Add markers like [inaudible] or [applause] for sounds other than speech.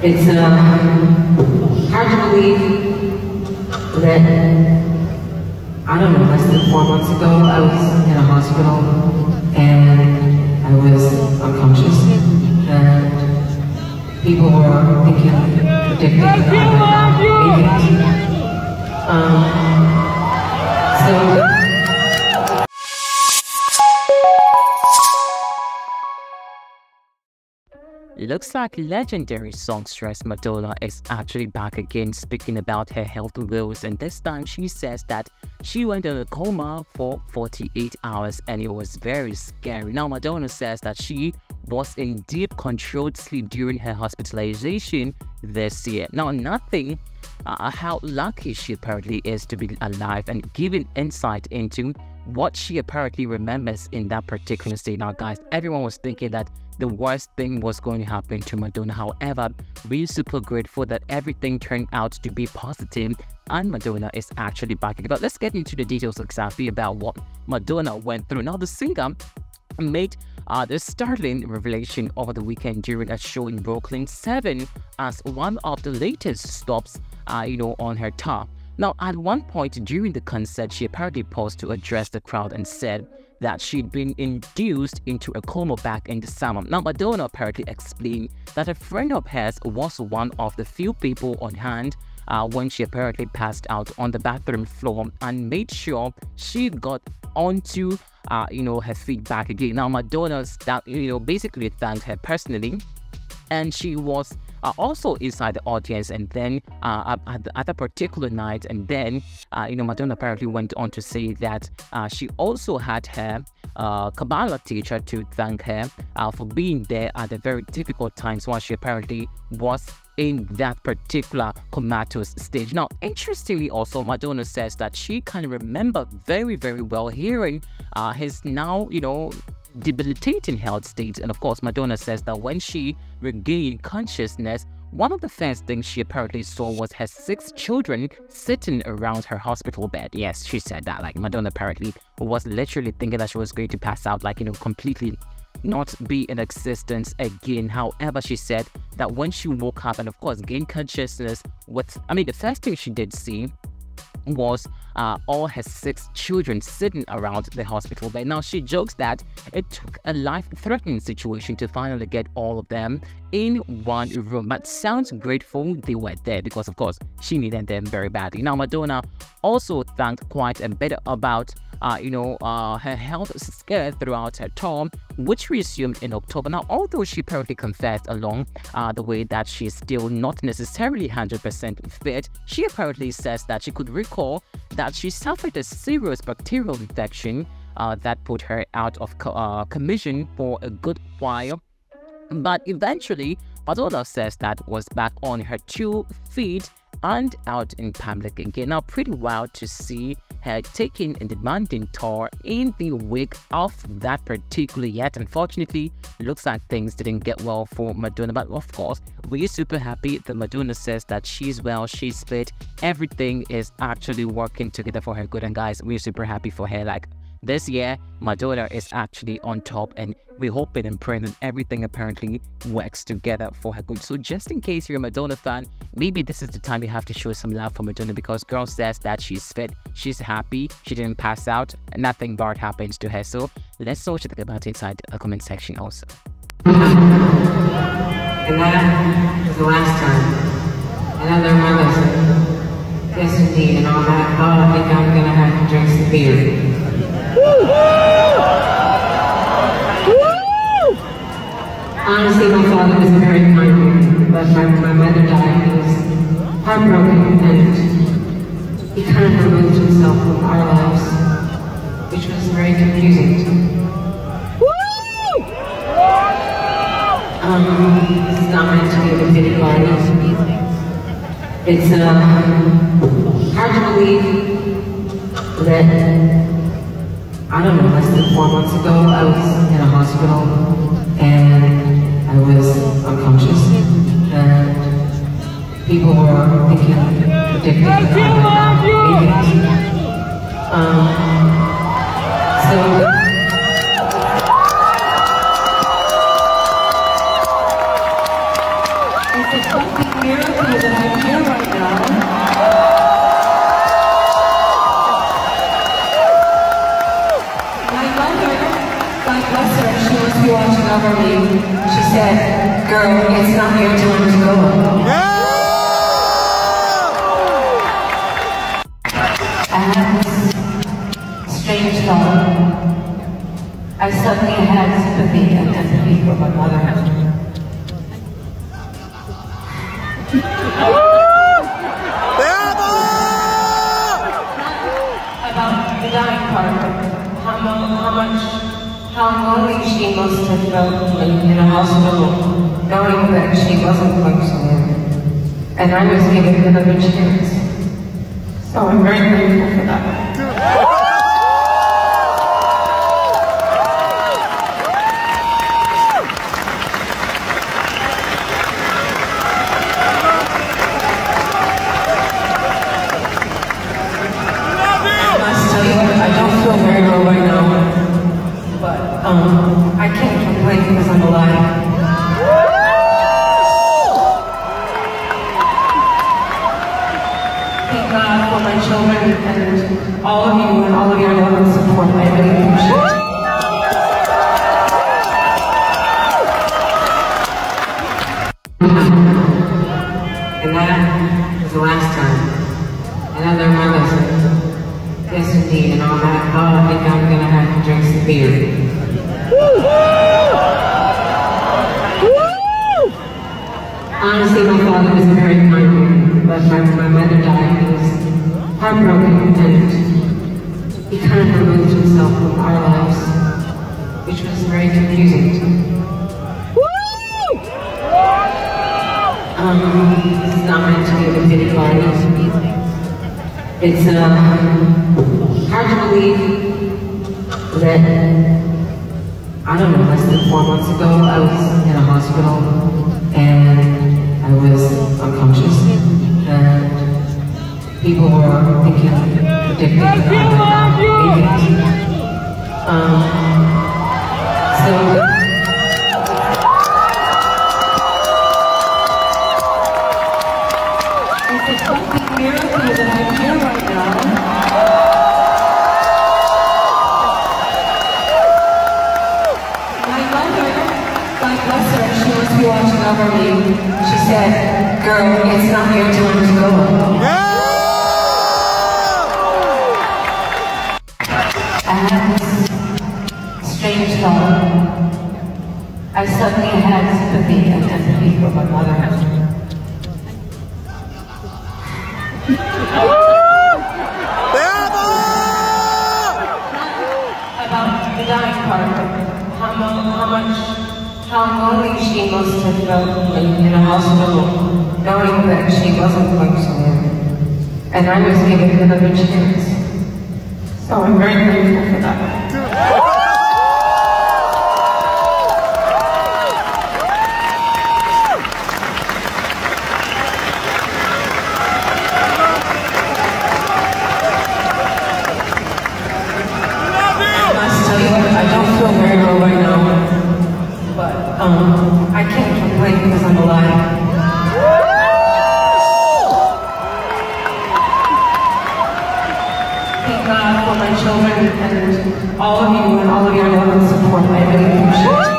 It's uh, hard to believe that, I don't know, less than four months ago, I was in a hospital and I was unconscious. And people were thinking, predicting that I it. Um, so, Looks like legendary songstress Madonna is actually back again speaking about her health woes and this time she says that she went in a coma for 48 hours and it was very scary. Now Madonna says that she was in deep controlled sleep during her hospitalization this year. Now nothing uh, how lucky she apparently is to be alive and giving insight into what she apparently remembers in that particular state. Now guys, everyone was thinking that the worst thing was going to happen to Madonna. However, we're super grateful that everything turned out to be positive and Madonna is actually back. But let's get into the details exactly about what Madonna went through. Now, the singer made uh, the startling revelation over the weekend during a show in Brooklyn 7 as one of the latest stops, uh, you know, on her tour. Now, at one point during the concert, she apparently paused to address the crowd and said, that she'd been induced into a coma back in the summer. Now, Madonna apparently explained that a friend of hers was one of the few people on hand uh, when she apparently passed out on the bathroom floor and made sure she got onto uh, you know her feet back again. Now Madonna's that you know basically thanked her personally and she was also inside the audience and then uh, at, at, a particular night and then uh, you know madonna apparently went on to say that uh, she also had her uh, kabbalah teacher to thank her uh, for being there at the very difficult times while she apparently was in that particular comatose stage. Now, interestingly, also Madonna says that she can remember very, very well hearing uh, his now, you know, debilitating health state. And of course, Madonna says that when she regained consciousness, one of the first things she apparently saw was her six children sitting around her hospital bed. Yes, she said that. Like, Madonna apparently was literally thinking that she was going to pass out, like, you know, completely not be in existence again. However, she said that when she woke up and, of course, gained consciousness, with, I mean, the first thing she did see was uh, all her six children sitting around the hospital bed. Now, she jokes that it took a life-threatening situation to finally get all of them in one room, but sounds grateful they were there because, of course, she needed them very badly. Now, Madonna also thanked quite a bit about uh, you know, uh, her health scare throughout her term, which resumed in October. Now, although she apparently confessed along uh, the way that she's still not necessarily 100% fit, she apparently says that she could recall that she suffered a serious bacterial infection uh, that put her out of co uh, commission for a good while. But eventually, Madonna says that was back on her two feet and out in public again. Now, pretty wild to see her taking a demanding tour in the wake of that particular yet. Unfortunately, looks like things didn't get well for Madonna, but of course, we're super happy that Madonna says that she's well, she's fit, everything is actually working together for her good. And guys, we're super happy for her. Like, this year, Madonna is actually on top and we're hoping and praying that everything apparently works together for her good. So just in case you're a Madonna fan, maybe this is the time you have to show some love for Madonna because girl says that she's fit, she's happy, she didn't pass out, nothing bad happens to her. So let's know what you think about it inside the comment section also. And that was the last time. My lesson. Yes, indeed. And all that, oh, I think I'm to have to drink some beer. Honestly, my father was very kind but my, my mother died. He was heartbroken and he kind of removed himself from our lives, which was very confusing. to me. Um, this is not meant to be a pity party. It's uh, hard to believe that I don't know, less than four months ago, I was in a hospital and I was unconscious. And people were thinking, predicting that I Um, so be watching over me. She said, girl, it's not your time to go. I had this strange thought. I suddenly had sympathy and empathy for my mother. about the dying part, how, how much, how lonely she must have felt in, in a hospital, knowing that she wasn't going live. And I was given another chance. So I'm very grateful for that. I must tell you, I don't feel very well right now. But um, I can't complain Thank God for my children and all of you and all of your love and support. I really appreciate it. And that was the last time. Their mother said, yes indeed, and all that, oh, I think I'm gonna have to drink some beer. Honestly, my father was a very kind man, but my, my mother died, he was heartbroken, and he kind of removed himself from our lives, which was very confusing. Um, this is not meant to be a pity party. It's uh, hard to believe that, I don't know, less than four months ago, I was in a hospital and I was unconscious. And people were thinking, predicting that I. Um, so, It's a fucking miracle that I'm here over me. She said, girl, it's not your time to go. I had this strange thought. I suddenly had sympathy and empathy for my mother. [laughs] about the dying part, how lonely she must have felt in, a hospital, knowing that she wasn't going to live. And I was given another chance. So I'm very grateful for that. Thank God for my children and all of you and all of your love and support. I really appreciate it.